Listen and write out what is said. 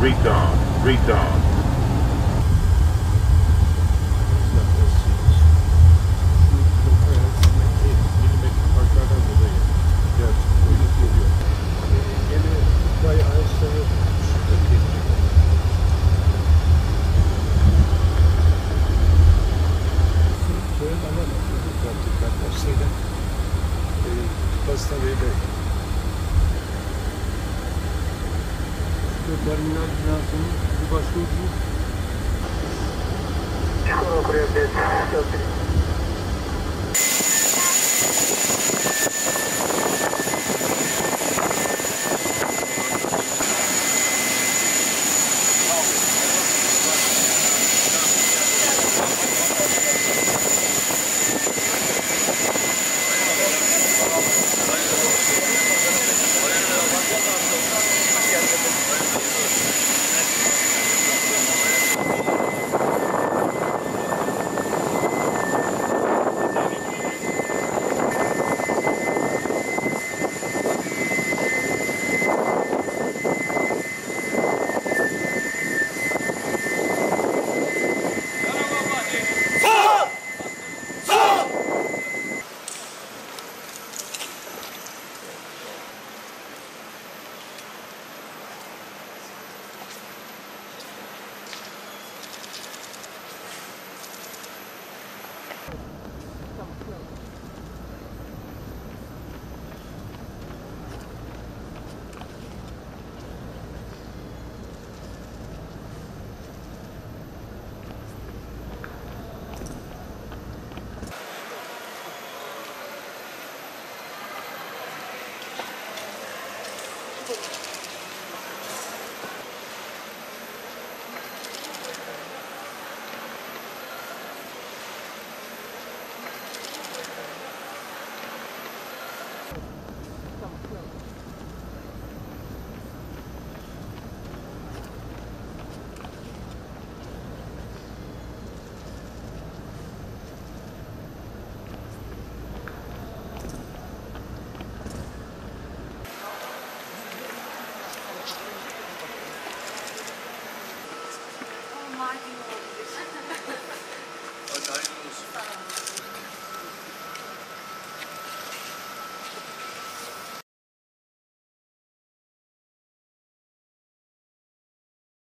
Retard, retard. Aslında böyle метро терминал binasının başucu. Çıkın okuyor.